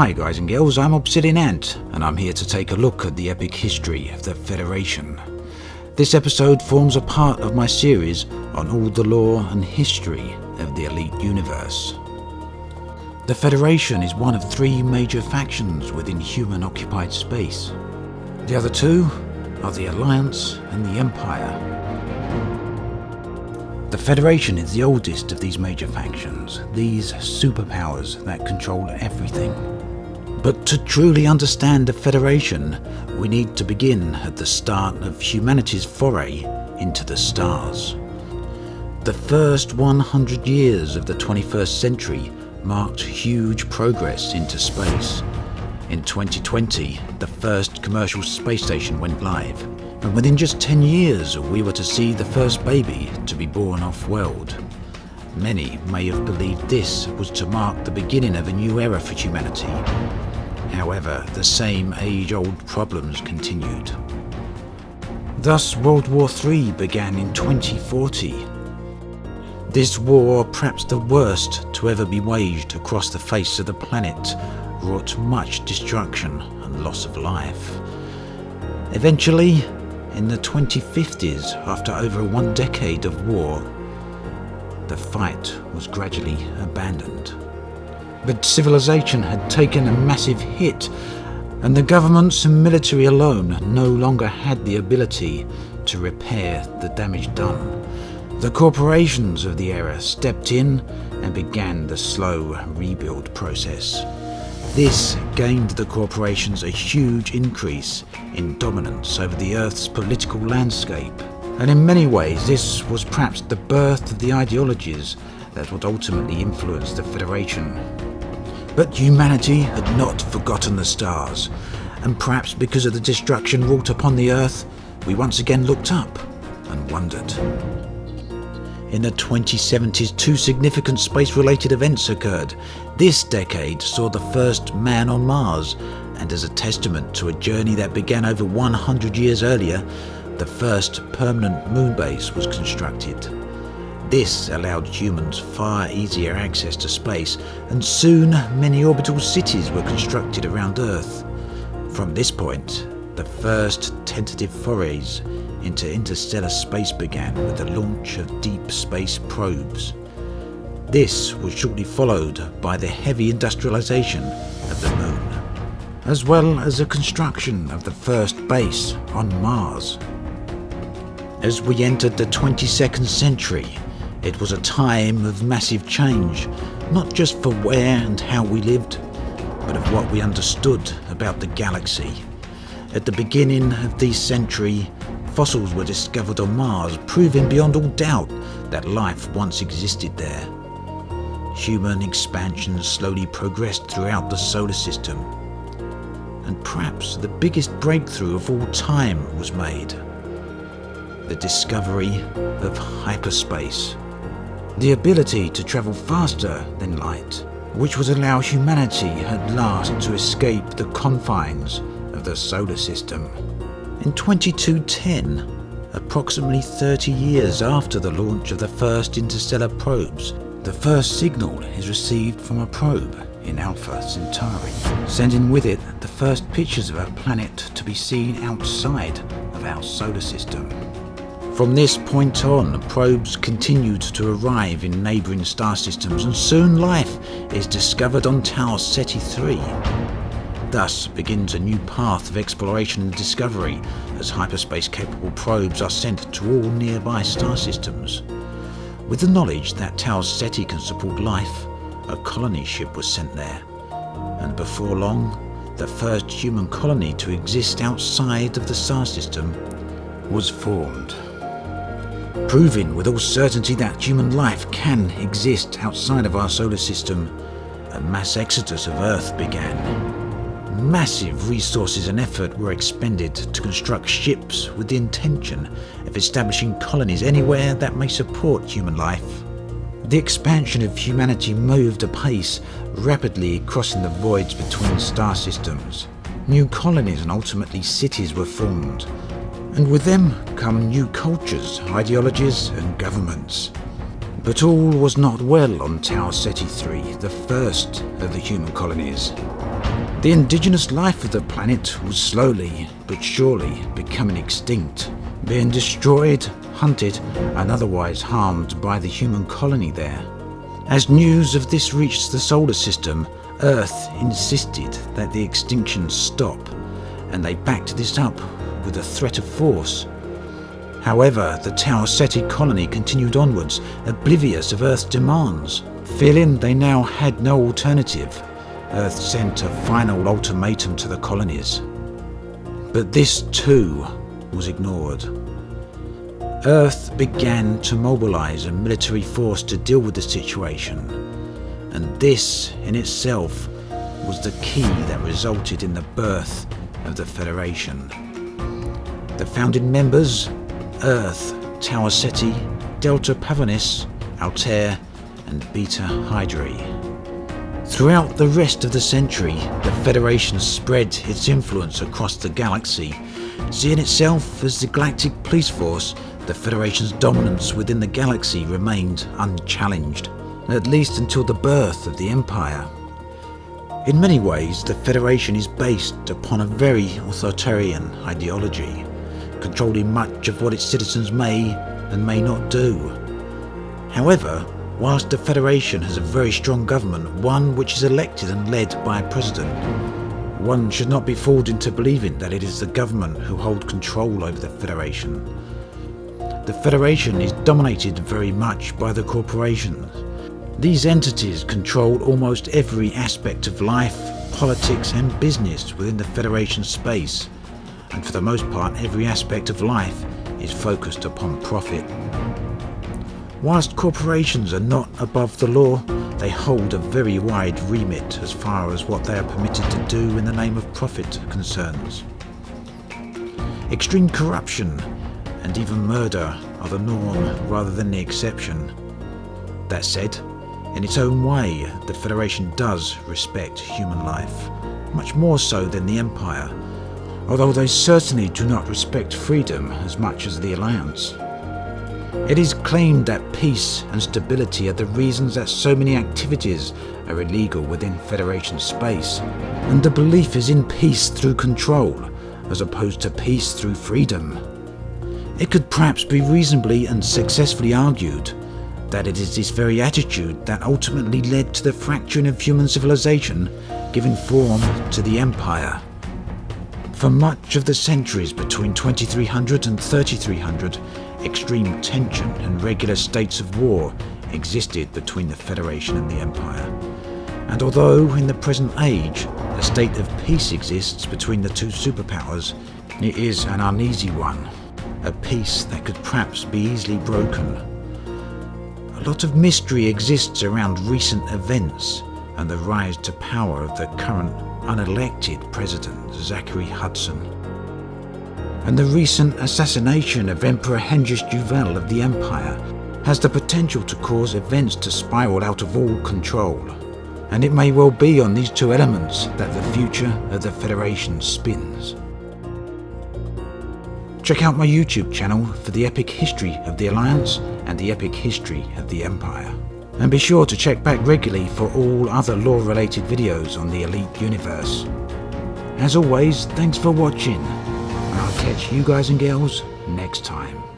Hi guys and girls, I'm Obsidian Ant, and I'm here to take a look at the epic history of the Federation. This episode forms a part of my series on all the lore and history of the Elite Universe. The Federation is one of three major factions within human-occupied space. The other two are the Alliance and the Empire. The Federation is the oldest of these major factions, these superpowers that control everything. But to truly understand the Federation, we need to begin at the start of humanity's foray into the stars. The first 100 years of the 21st century marked huge progress into space. In 2020, the first commercial space station went live, and within just 10 years we were to see the first baby to be born off-world. Many may have believed this was to mark the beginning of a new era for humanity. However, the same age-old problems continued. Thus, World War III began in 2040. This war, perhaps the worst to ever be waged across the face of the planet, wrought much destruction and loss of life. Eventually, in the 2050s, after over one decade of war, the fight was gradually abandoned. But civilization had taken a massive hit, and the governments and military alone no longer had the ability to repair the damage done. The corporations of the era stepped in and began the slow rebuild process. This gained the corporations a huge increase in dominance over the Earth's political landscape, and in many ways this was perhaps the birth of the ideologies that would ultimately influence the Federation. But humanity had not forgotten the stars, and perhaps because of the destruction wrought upon the Earth, we once again looked up and wondered. In the 2070s, two significant space-related events occurred. This decade saw the first man on Mars, and as a testament to a journey that began over 100 years earlier, the first permanent moon base was constructed. This allowed humans far easier access to space, and soon many orbital cities were constructed around Earth. From this point, the first tentative forays into interstellar space began with the launch of deep space probes. This was shortly followed by the heavy industrialization of the moon, as well as the construction of the first base on Mars. As we entered the 22nd century, it was a time of massive change, not just for where and how we lived, but of what we understood about the galaxy. At the beginning of this century, fossils were discovered on Mars, proving beyond all doubt that life once existed there. Human expansion slowly progressed throughout the solar system, and perhaps the biggest breakthrough of all time was made. The discovery of hyperspace. The ability to travel faster than light, which would allow humanity at last to escape the confines of the solar system. In 2210, approximately 30 years after the launch of the first interstellar probes, the first signal is received from a probe in Alpha Centauri, sending with it the first pictures of our planet to be seen outside of our solar system. From this point on, probes continued to arrive in neighbouring star systems and soon life is discovered on Tau Ceti 3, Thus begins a new path of exploration and discovery as hyperspace-capable probes are sent to all nearby star systems. With the knowledge that Tau Ceti can support life, a colony ship was sent there, and before long, the first human colony to exist outside of the star system was formed. Proving with all certainty that human life can exist outside of our solar system, a mass exodus of Earth began. Massive resources and effort were expended to construct ships with the intention of establishing colonies anywhere that may support human life. The expansion of humanity moved apace, rapidly crossing the voids between star systems. New colonies and ultimately cities were formed, and with them come new cultures, ideologies and governments. But all was not well on Tau Ceti 3, the first of the human colonies. The indigenous life of the planet was slowly but surely becoming extinct, being destroyed, hunted, and otherwise harmed by the human colony there. As news of this reached the solar system, Earth insisted that the extinction stop, and they backed this up with a threat of force. However, the Tau Ceti colony continued onwards, oblivious of Earth's demands. Feeling they now had no alternative, Earth sent a final ultimatum to the colonies. But this too was ignored. Earth began to mobilize a military force to deal with the situation, and this in itself was the key that resulted in the birth of the Federation. The founding members Earth, Tau Ceti, Delta Pavonis, Altair, and Beta Hydrae. Throughout the rest of the century, the Federation spread its influence across the galaxy, seeing itself as the galactic police force the Federation's dominance within the galaxy remained unchallenged, at least until the birth of the Empire. In many ways, the Federation is based upon a very authoritarian ideology, controlling much of what its citizens may and may not do. However, whilst the Federation has a very strong government, one which is elected and led by a president, one should not be fooled into believing that it is the government who hold control over the Federation. The Federation is dominated very much by the corporations. These entities control almost every aspect of life, politics and business within the Federation space, and for the most part every aspect of life is focused upon profit. Whilst corporations are not above the law, they hold a very wide remit as far as what they are permitted to do in the name of profit concerns. Extreme corruption and even murder are the norm rather than the exception. That said, in its own way, the Federation does respect human life, much more so than the Empire, although they certainly do not respect freedom as much as the Alliance. It is claimed that peace and stability are the reasons that so many activities are illegal within Federation space, and the belief is in peace through control, as opposed to peace through freedom. It could perhaps be reasonably and successfully argued that it is this very attitude that ultimately led to the fracturing of human civilization, giving form to the Empire. For much of the centuries between 2300 and 3300, extreme tension and regular states of war existed between the Federation and the Empire. And although in the present age a state of peace exists between the two superpowers, it is an uneasy one a peace that could perhaps be easily broken. A lot of mystery exists around recent events and the rise to power of the current unelected president, Zachary Hudson. And the recent assassination of Emperor Hengist Duval of the Empire has the potential to cause events to spiral out of all control. And it may well be on these two elements that the future of the Federation spins. Check out my YouTube channel for the epic history of the Alliance and the epic history of the Empire. And be sure to check back regularly for all other lore related videos on the Elite Universe. As always, thanks for watching, and I'll catch you guys and girls next time.